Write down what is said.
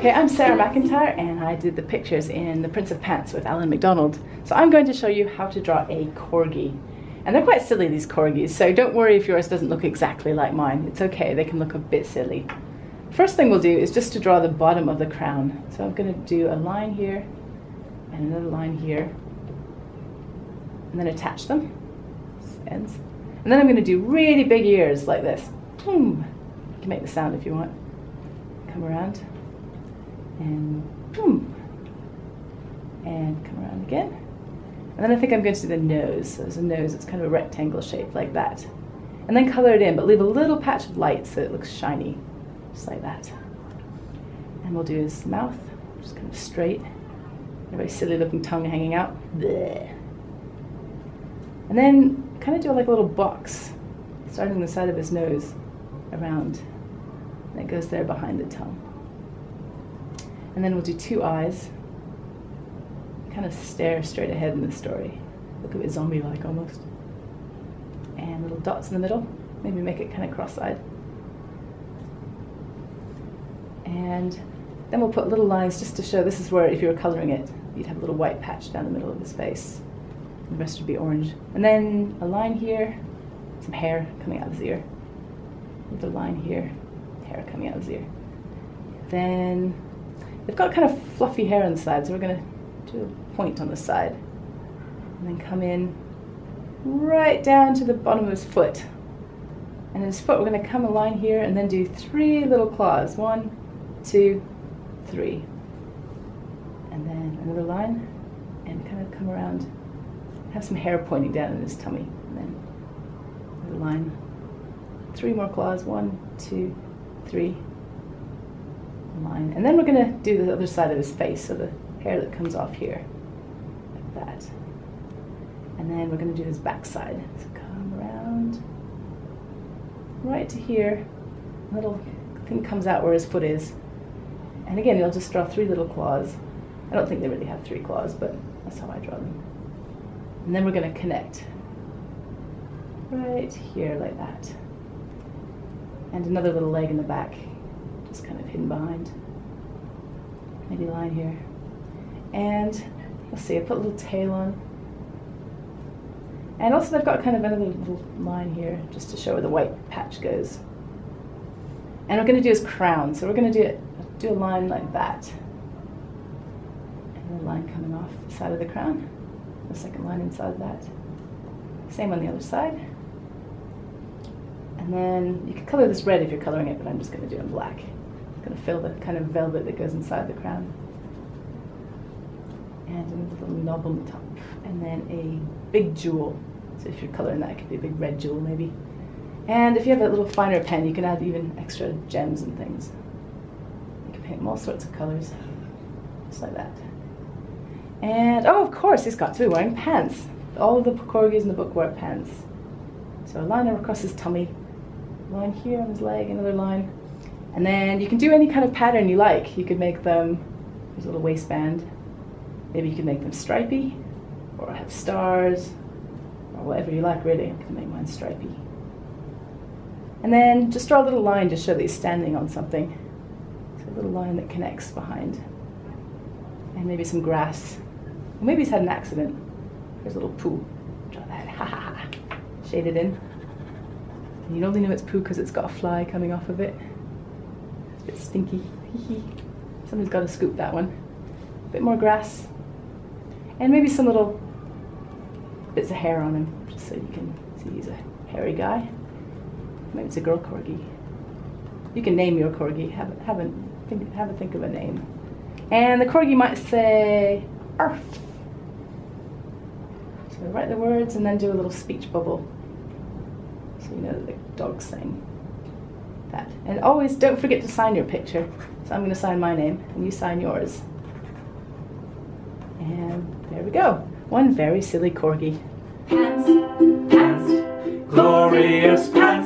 Okay, I'm Sarah McIntyre and I did the pictures in The Prince of Pants with Alan MacDonald. So I'm going to show you how to draw a corgi. And they're quite silly, these corgis, so don't worry if yours doesn't look exactly like mine. It's okay, they can look a bit silly. First thing we'll do is just to draw the bottom of the crown. So I'm going to do a line here and another line here and then attach them, ends. And then I'm going to do really big ears like this. Boom. You can make the sound if you want. Come around and boom. And come around again. And then I think I'm going to do the nose. So there's a nose, it's kind of a rectangle shape like that. And then color it in, but leave a little patch of light so it looks shiny, just like that. And we'll do his mouth, just kind of straight. A very silly looking tongue hanging out. Blech. And then kind of do like a little box, starting the side of his nose around. And it goes there behind the tongue. And then we'll do two eyes. Kind of stare straight ahead in the story. Look a bit zombie-like almost. And little dots in the middle. Maybe make it kind of cross-eyed. And then we'll put little lines just to show this is where, if you were coloring it, you'd have a little white patch down the middle of his face. The rest would be orange. And then a line here, some hair coming out of his ear. Another line here, hair coming out of his ear. Then they've got kind of fluffy hair on the side, so we're going to do a point on the side. And then come in right down to the bottom of his foot. And his foot, we're going to come a line here and then do three little claws. One, two, three. And then another line and kind of come around have some hair pointing down in his tummy. And then the line. Three more claws. One, two, three. Line. And then we're going to do the other side of his face, so the hair that comes off here, like that. And then we're going to do his backside. So come around right to here. Little thing comes out where his foot is. And again, you'll just draw three little claws. I don't think they really have three claws, but that's how I draw them. And then we're going to connect right here like that. And another little leg in the back, just kind of hidden behind. Maybe line here. And let's see, I put a little tail on. And also I've got kind of another little line here just to show where the white patch goes. And we're going to do his crown. So we're going to do, do a line like that. And a line coming off the side of the crown the second line inside that. Same on the other side. And then you can color this red if you're coloring it, but I'm just going to do it in black. To fill the kind of velvet that goes inside the crown. And a little knob on the top. And then a big jewel. So if you're coloring that, it could be a big red jewel maybe. And if you have a little finer pen, you can add even extra gems and things. You can paint them all sorts of colors, just like that. And, oh, of course, he's got to be wearing pants. All of the corgis in the book wear pants. So a line across his tummy, line here on his leg, another line. And then you can do any kind of pattern you like. You could make them, there's a little waistband. Maybe you could make them stripy, or have stars, or whatever you like, really. I'm to make mine stripy. And then just draw a little line to show that he's standing on something. So a little line that connects behind. And maybe some grass maybe he's had an accident. There's a little poo. Draw that. Ha ha ha. Shade it in. And you only know it's poo because it's got a fly coming off of it. A bit stinky. Somebody's got to scoop that one. A bit more grass. And maybe some little bits of hair on him, just so you can see he's a hairy guy. Maybe it's a girl corgi. You can name your corgi. Have, have, a, think, have a think of a name. And the corgi might say, Arf. So write the words and then do a little speech bubble. So you know that the dog's saying that. And always don't forget to sign your picture. So I'm going to sign my name and you sign yours. And there we go. One very silly corgi. Pants, pants, glorious pants.